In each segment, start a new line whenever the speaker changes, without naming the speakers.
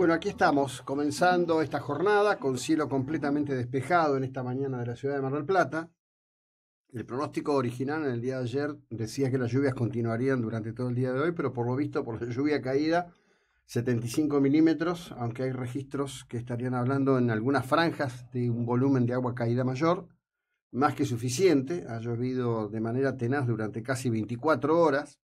Bueno, aquí estamos comenzando esta jornada con cielo completamente despejado en esta mañana de la ciudad de Mar del Plata. El pronóstico original en el día de ayer decía que las lluvias continuarían durante todo el día de hoy, pero por lo visto, por la lluvia caída, 75 milímetros, aunque hay registros que estarían hablando en algunas franjas de un volumen de agua caída mayor, más que suficiente. Ha llovido de manera tenaz durante casi 24 horas.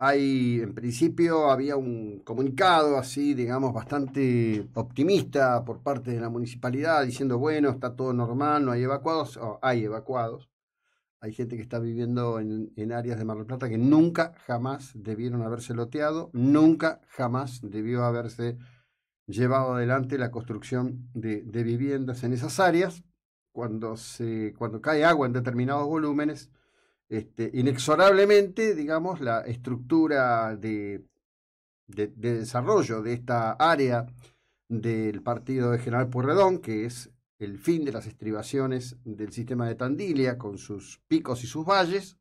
Hay, en principio, había un comunicado así, digamos, bastante optimista por parte de la municipalidad, diciendo, bueno, está todo normal, no hay evacuados, hay evacuados. Hay gente que está viviendo en, áreas de Mar del Plata que nunca, jamás debieron haberse loteado, nunca, jamás debió haberse llevado adelante la construcción de, viviendas en esas áreas. Cuando, se, cuando cae agua en determinados volúmenes, este, inexorablemente, digamos, la estructura de, de, desarrollo de esta área del partido de General Pueyrredón, que es el fin de las estribaciones del sistema de Tandilia con sus picos y sus valles,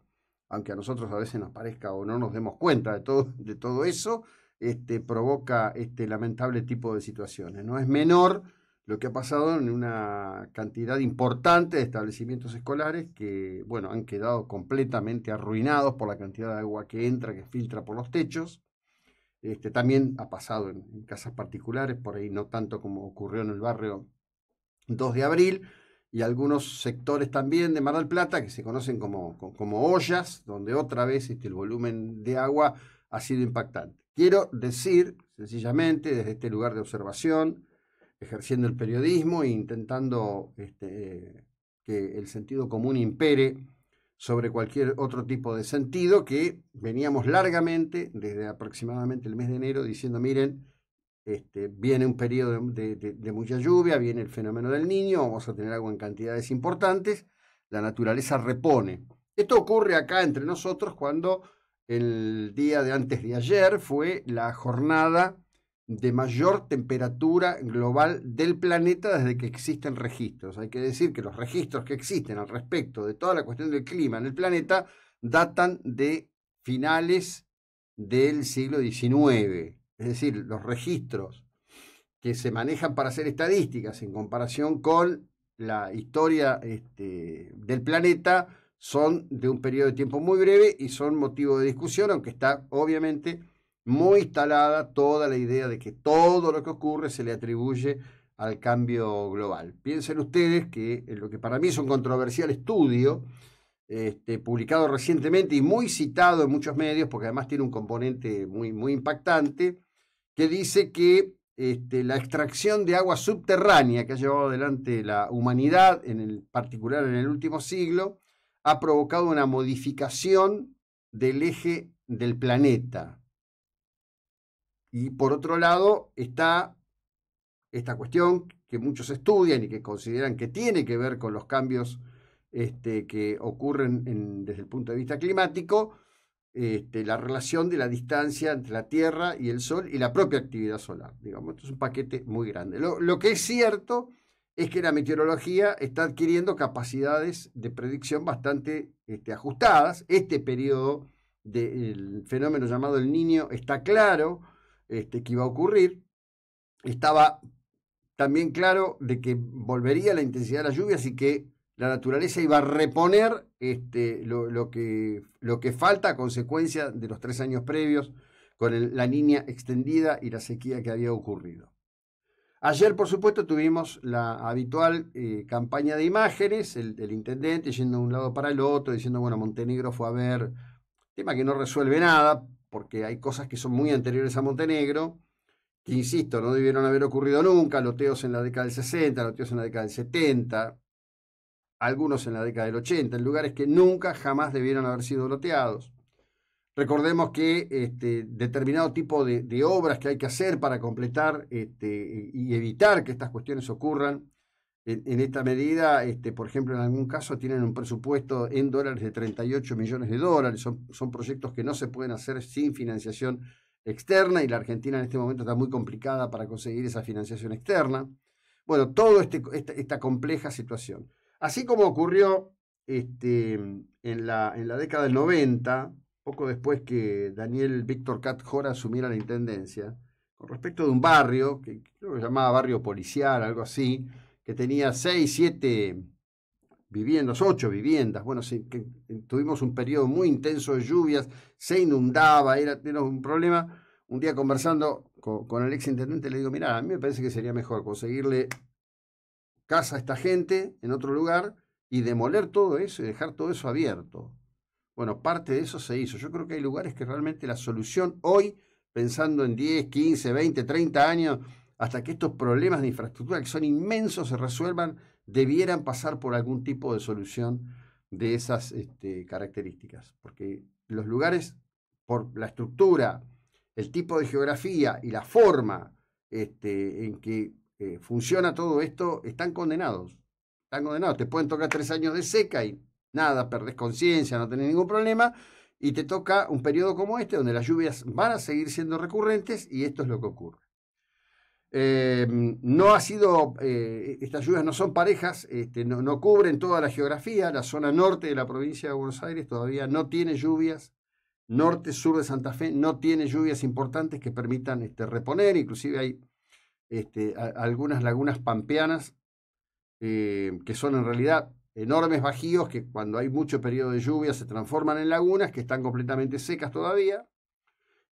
aunque a nosotros a veces nos parezca o no nos demos cuenta de todo, de todo eso, este, provoca este lamentable tipo de situaciones. No es menor lo que ha pasado en una cantidad importante de establecimientos escolares que, bueno, han quedado completamente arruinados por la cantidad de agua que entra, que filtra por los techos. Este, también ha pasado en casas particulares, por ahí no tanto como ocurrió en el barrio 2 de abril, y algunos sectores también de Mar del Plata que se conocen como, como ollas, donde otra vez este, el volumen de agua ha sido impactante. Quiero decir, sencillamente, desde este lugar de observación, ejerciendo el periodismo e intentando este, que el sentido común impere sobre cualquier otro tipo de sentido, que veníamos largamente, desde aproximadamente el mes de enero, diciendo, miren, este, viene un periodo de, mucha lluvia, viene el fenómeno del niño, vamos a tener agua en cantidades importantes, la naturaleza repone. Esto ocurre acá entre nosotros cuando el día de antes de ayer fue la jornada de mayor temperatura global del planeta desde que existen registros. Hay que decir que los registros que existen al respecto de toda la cuestión del clima en el planeta datan de finales del siglo XIX es decir, los registros que se manejan para hacer estadísticas en comparación con la historia este, del planeta son de un periodo de tiempo muy breve y son motivo de discusión, aunque está obviamente muy instalada toda la idea de que todo lo que ocurre se le atribuye al cambio global. Piensen ustedes que en lo que para mí es un controversial estudio, este, publicado recientemente y muy citado en muchos medios, porque además tiene un componente muy, muy impactante, que dice que este, la extracción de agua subterránea que ha llevado adelante la humanidad, en particular en el último siglo, ha provocado una modificación del eje del planeta. Y por otro lado está esta cuestión que muchos estudian y que consideran que tiene que ver con los cambios este, que ocurren desde el punto de vista climático, este, la relación de la distancia entre la Tierra y el Sol y la propia actividad solar. Digamos, esto es un paquete muy grande. Lo, que es cierto es que la meteorología está adquiriendo capacidades de predicción bastante este, ajustadas. Este periodo del fenómeno llamado el niño está claro este, que iba a ocurrir. Estaba también claro de que volvería la intensidad de las lluvias y que la naturaleza iba a reponer este, lo, que, lo que falta a consecuencia de los tres años previos con la niña extendida y la sequía que había ocurrido. Ayer, por supuesto, tuvimos la habitual eh, campaña de imágenes, el, intendente yendo de un lado para el otro, diciendo, bueno, Montenegro fue a ver, tema que no resuelve nada, porque hay cosas que son muy anteriores a Montenegro, que, insisto, no debieron haber ocurrido nunca, loteos en la década del 60, loteos en la década del 70, algunos en la década del 80, en lugares que nunca jamás debieron haber sido loteados. Recordemos que este, determinado tipo de, obras que hay que hacer para completar este, y evitar que estas cuestiones ocurran, en, esta medida, este, por ejemplo, en algún caso tienen un presupuesto en dólares de 38 millones de dólares. Son, proyectos que no se pueden hacer sin financiación externa y la Argentina en este momento está muy complicada para conseguir esa financiación externa. Bueno, toda este, esta compleja situación. Así como ocurrió este, en, la, en la década del 90, poco después que Daniel Víctor Cat Jora asumiera la intendencia, con respecto de un barrio, que creo que se llamaba barrio policial, algo así, que tenía seis, siete viviendas, ocho viviendas. Bueno, tuvimos un periodo muy intenso de lluvias, se inundaba, era, un problema. Un día conversando con, el ex intendente le digo, mira, a mí me parece que sería mejor conseguirle casa a esta gente en otro lugar y demoler todo eso y dejar todo eso abierto. Bueno, parte de eso se hizo. Yo creo que hay lugares que realmente la solución hoy, pensando en 10, 15, 20, 30 años, hasta que estos problemas de infraestructura, que son inmensos, se resuelvan, debieran pasar por algún tipo de solución de esas este, características. Porque los lugares, por la estructura, el tipo de geografía y la forma este, en que eh, funciona todo esto, están condenados. Están condenados. Te pueden tocar tres años de seca y nada, perdés conciencia, no tenés ningún problema. Y te toca un periodo como este, donde las lluvias van a seguir siendo recurrentes y esto es lo que ocurre. Em, no ha sido, eh, estas lluvias no son parejas, este, no, no, cubren toda la geografía. La zona norte de la provincia de Buenos Aires todavía no tiene lluvias. Norte, sur de Santa Fe no tiene lluvias importantes que permitan este, reponer. Inclusive hay este, algunas lagunas pampeanas eh, que son en realidad enormes bajíos que cuando hay mucho periodo de lluvia se transforman en lagunas que están completamente secas todavía.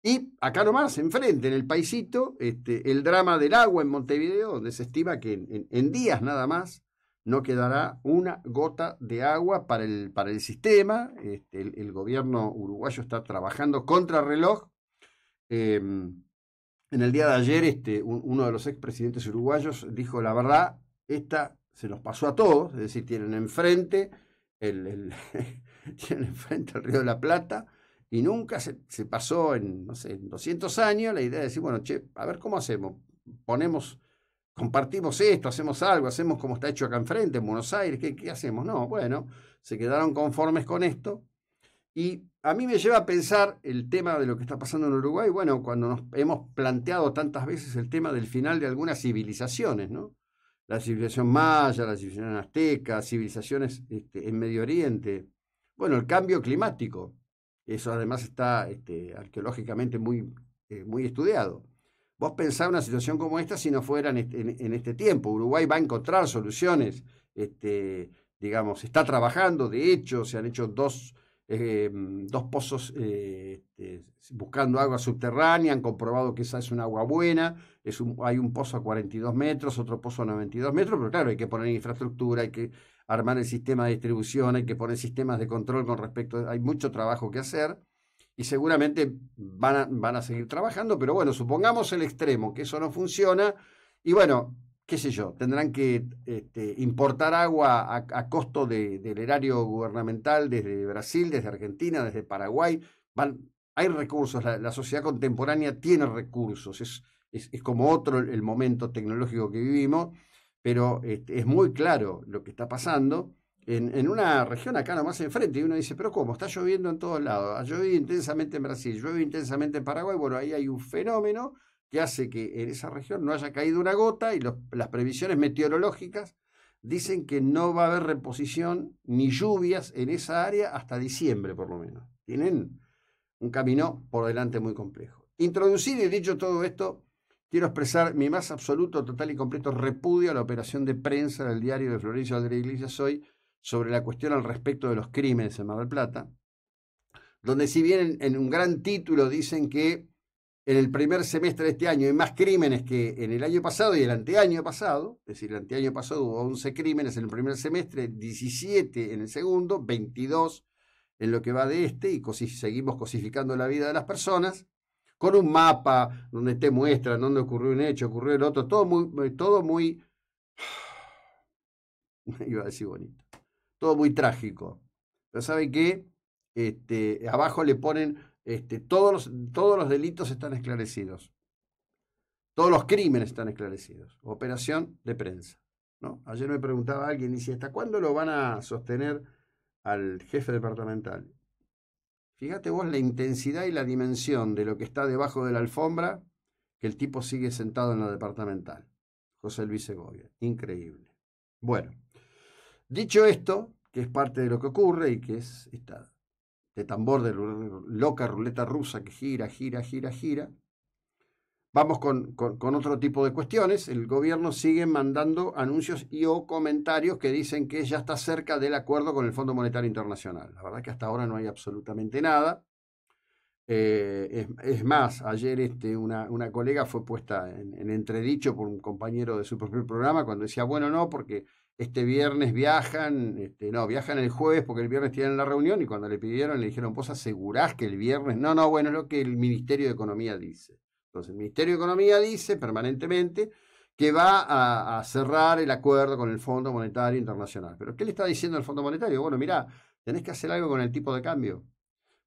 Y acá nomás, enfrente, en el paisito, este, el drama del agua en Montevideo, donde se estima que en, días nada más no quedará una gota de agua para el, para el sistema. Este, el, gobierno uruguayo está trabajando contra reloj. Em, en el día de ayer, este, uno de los expresidentes uruguayos dijo, la verdad, esta se nos pasó a todos, es decir, tienen enfrente el, tienen enfrente el Río de la Plata, y nunca se, pasó en, no sé, en 200 años la idea de decir, bueno, che, a ver cómo hacemos, ponemos, compartimos esto, hacemos algo, hacemos como está hecho acá enfrente, en Buenos Aires, ¿qué, qué hacemos? No, bueno, se quedaron conformes con esto. Y a mí me lleva a pensar el tema de lo que está pasando en Uruguay, bueno, cuando nos hemos planteado tantas veces el tema del final de algunas civilizaciones, ¿no? La civilización maya, la civilización azteca, civilizaciones este, en Medio Oriente. Bueno, el cambio climático. Eso además está este, arqueológicamente muy, eh, muy estudiado. Vos pensás una situación como esta si no fuera en este, tiempo. Uruguay va a encontrar soluciones, este, digamos, está trabajando, de hecho, se han hecho dos, eh, dos pozos eh, este, buscando agua subterránea, han comprobado que esa es un agua buena, es hay un pozo a 42 metros, otro pozo a 92 metros, pero claro, hay que poner infraestructura, hay que armar el sistema de distribución, hay que poner sistemas de control con respecto, hay mucho trabajo que hacer y seguramente van van a seguir trabajando, pero bueno, supongamos el extremo, que eso no funciona y bueno, qué sé yo, tendrán que este, importar agua a, costo del erario gubernamental desde Brasil, desde Argentina, desde Paraguay. Van, hay recursos, la, sociedad contemporánea tiene recursos, es, es, es, como otro el momento tecnológico que vivimos pero este, es muy claro lo que está pasando. En, una región acá nomás enfrente, y uno dice, pero ¿cómo? Está lloviendo en todos lados. Ha llovido intensamente en Brasil, llueve intensamente en Paraguay. Bueno, ahí hay un fenómeno que hace que en esa región no haya caído una gota y las previsiones meteorológicas dicen que no va a haber reposición ni lluvias en esa área hasta diciembre por lo menos. Tienen un camino por delante muy complejo. Introducido y dicho todo esto, quiero expresar mi más absoluto, total y completo repudio a la operación de prensa del diario de Florencio Aldre Iglesias hoy sobre la cuestión al respecto de los crímenes en Mar del Plata, donde si bien en, un gran título dicen que en el primer semestre de este año hay más crímenes que en el año pasado y el anteaño pasado, es decir, el anteaño pasado hubo 11 crímenes en el primer semestre, 17 en el segundo, 22 en lo que va de este, y seguimos cosificando la vida de las personas, con un mapa donde te muestran dónde ocurrió un hecho, ocurrió el otro, todo muy, todo muy, iba a decir bonito, todo muy trágico. Pero ¿sabe qué? Este, abajo le ponen, este, todos, los, todos los delitos están esclarecidos. Todos los crímenes están esclarecidos. Operación de prensa. ¿no? Ayer me preguntaba alguien, y ¿hasta cuándo lo van a sostener al jefe departamental? Fíjate vos la intensidad y la dimensión de lo que está debajo de la alfombra, que el tipo sigue sentado en la departamental. José Luis Segovia. Increíble. Bueno, dicho esto, que es parte de lo que ocurre y que es esta de tambor de loca ruleta rusa que gira, gira, gira, gira, Vamos con, otro tipo de cuestiones. El gobierno sigue mandando anuncios y o comentarios que dicen que ya está cerca del acuerdo con el Fondo Monetario Internacional. La verdad que hasta ahora no hay absolutamente nada. Eh, es, más, ayer este, una, una, colega fue puesta en, entredicho por un compañero de su propio programa cuando decía, bueno, no, porque este viernes viajan, este, no, viajan el jueves porque el viernes tienen la reunión y cuando le pidieron le dijeron, vos asegurás que el viernes, no, no, bueno, es lo que el Ministerio de Economía dice. Entonces, el Ministerio de Economía dice permanentemente que va a, cerrar el acuerdo con el Fondo Monetario Internacional. ¿Pero qué le está diciendo el Fondo Monetario? Bueno, mira, tenés que hacer algo con el tipo de cambio,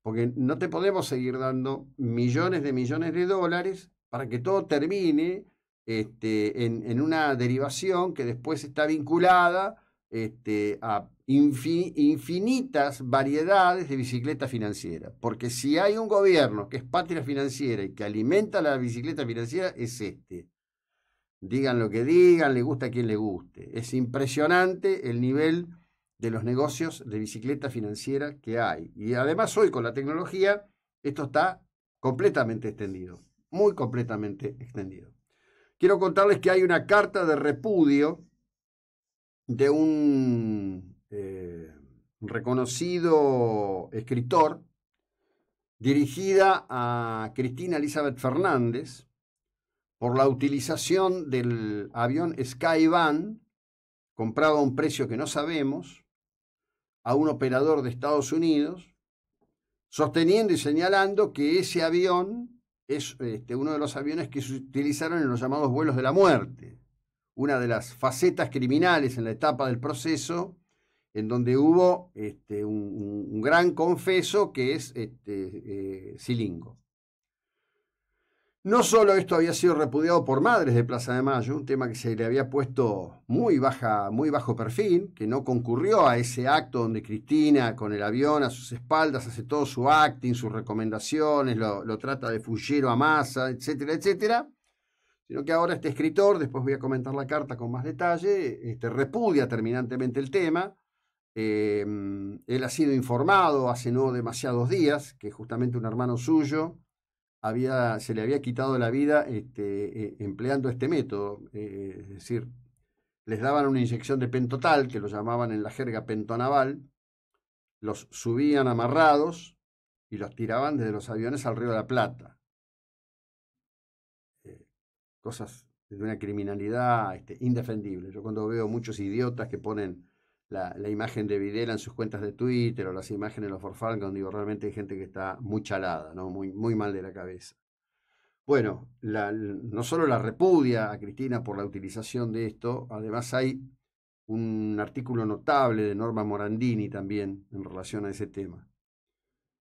porque no te podemos seguir dando millones de millones de dólares para que todo termine este, en, una derivación que después está vinculada este, a infinitas variedades de bicicleta financiera. Porque si hay un gobierno que es patria financiera y que alimenta la bicicleta financiera, es este. Digan lo que digan, le gusta a quien le guste. Es impresionante el nivel de los negocios de bicicleta financiera que hay. Y además hoy con la tecnología, esto está completamente extendido, muy completamente extendido. Quiero contarles que hay una carta de repudio de un eh, reconocido escritor dirigida a Cristina Elizabeth Fernández por la utilización del avión Skyvan, comprado a un precio que no sabemos, a un operador de Estados Unidos, sosteniendo y señalando que ese avión es este, uno de los aviones que se utilizaron en los llamados vuelos de la muerte una de las facetas criminales en la etapa del proceso, en donde hubo este, un, gran confeso que es este, eh, Silingo. No solo esto había sido repudiado por madres de Plaza de Mayo, un tema que se le había puesto muy, baja, muy bajo perfil, que no concurrió a ese acto donde Cristina, con el avión a sus espaldas, hace todo su acting, sus recomendaciones, lo, lo trata de fullero a masa, etcétera, etcétera sino que ahora este escritor, después voy a comentar la carta con más detalle, este, repudia terminantemente el tema. Em, él ha sido informado hace no demasiados días que justamente un hermano suyo había, se le había quitado la vida este, e, empleando este método, eh, es decir, les daban una inyección de pentotal, que lo llamaban en la jerga pentonaval, los subían amarrados y los tiraban desde los aviones al río de la Plata cosas de una criminalidad este, indefendible. Yo cuando veo muchos idiotas que ponen la, imagen de Videla en sus cuentas de Twitter o las imágenes de los Forfalcon, digo, realmente hay gente que está muy chalada, ¿no? muy, muy mal de la cabeza. Bueno, no solo la repudia a Cristina por la utilización de esto, además hay un artículo notable de Norma Morandini también en relación a ese tema.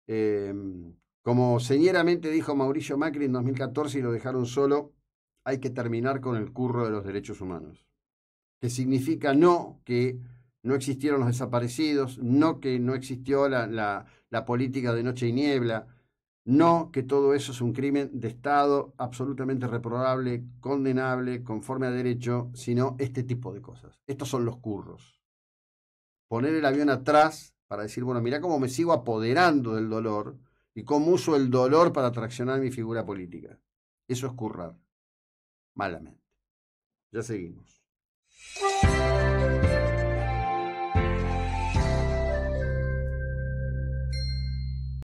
Em, como señeramente dijo Mauricio Macri en 2014 y lo dejaron solo, hay que terminar con el curro de los derechos humanos. Que significa no que no existieron los desaparecidos, no que no existió la, la, política de noche y niebla, no que todo eso es un crimen de Estado absolutamente reprobable, condenable, conforme a derecho, sino este tipo de cosas. Estos son los curros. Poner el avión atrás para decir, bueno, mira cómo me sigo apoderando del dolor y cómo uso el dolor para traccionar mi figura política. Eso es currar malamente. Ya seguimos.